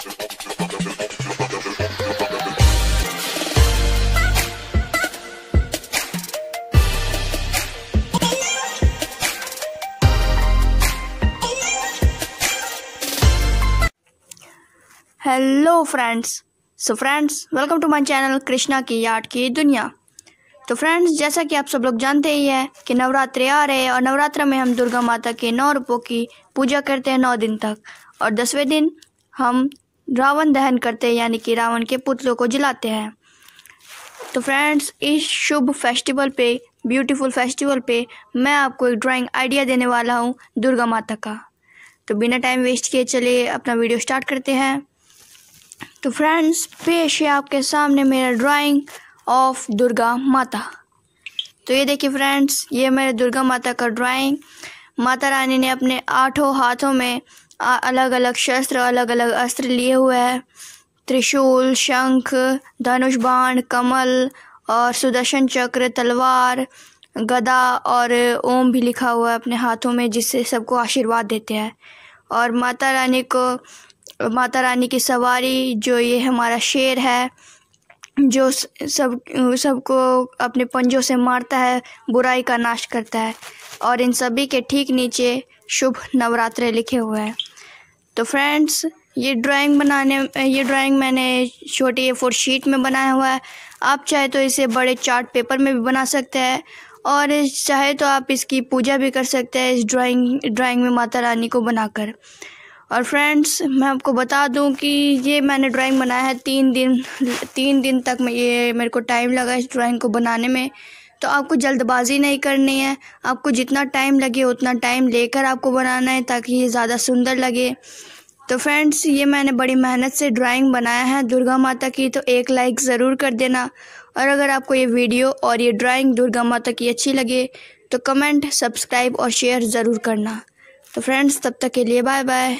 Hello friends so friends welcome to my channel Krishna की यार्ड की दुनिया तो फ्रेंड्स जैसा कि आप सब लोग जानते ही है कि नवरात्रि आ रहे हैं और नवरात्र में हम दुर्गा माता के नौ रूपों की पूजा करते हैं नौ दिन तक। और दसवें दिन हम रावण दहन करते हैं, यानी कि रावण के पुतलों को जलाते हैं। तो फ्रेंड्स इस शुभ फेस्टिवल पे ब्यूटीफुल फेस्टिवल पे मैं आपको एक ड्राइंग आइडिया देने वाला हूँ, दुर्गा माता का। तो बिना टाइम वेस्ट किए चलिए अपना वीडियो स्टार्ट करते हैं। तो फ्रेंड्स पेश है आपके सामने मेरा ड्राइंग ऑफ़ दुर्गा माता। तो ये देखिए फ्रेंड्स ये मेरे दुर्गा माता का ड्राइंग माता रानी ने अपने आठों हाथों में अलग अलग शस्त्र अलग अलग अस्त्र लिए हुए हैं। त्रिशूल, शंख, धनुष बाण, कमल और सुदर्शन चक्र, तलवार, गदा और ओम भी लिखा हुआ है अपने हाथों में, जिससे सबको आशीर्वाद देते हैं। और माता रानी को, माता रानी की सवारी, जो ये हमारा शेर है, जो सब, सबको अपने पंजों से मारता है, बुराई का नाश करता है। और इन सभी के ठीक नीचे शुभ नवरात्रे लिखे हुए हैं। तो फ्रेंड्स ये ड्राइंग बनाने, ये ड्राइंग मैंने छोटी ए फोर शीट में बनाया हुआ है। आप चाहे तो इसे बड़े चार्ट पेपर में भी बना सकते हैं और चाहे तो आप इसकी पूजा भी कर सकते हैं इस ड्राइंग ड्राइंग में माता रानी को बनाकर। और फ्रेंड्स मैं आपको बता दूँ कि ये मैंने ड्राइंग बनाया है तीन दिन तीन दिन तक ये मेरे को टाइम लगा इस ड्राइंग को बनाने में। तो आपको जल्दबाजी नहीं करनी है। आपको जितना टाइम लगे, उतना टाइम लेकर आपको बनाना है ताकि ये ज़्यादा सुंदर लगे। तो फ्रेंड्स ये मैंने बड़ी मेहनत से ड्राइंग बनाया है दुर्गा माता की तो एक लाइक ज़रूर कर देना। और अगर आपको ये वीडियो और ये ड्राइंग दुर्गा माता की अच्छी लगे तो कमेंट सब्सक्राइब और शेयर ज़रूर करना। तो फ्रेंड्स तब तक के लिए बाय बाय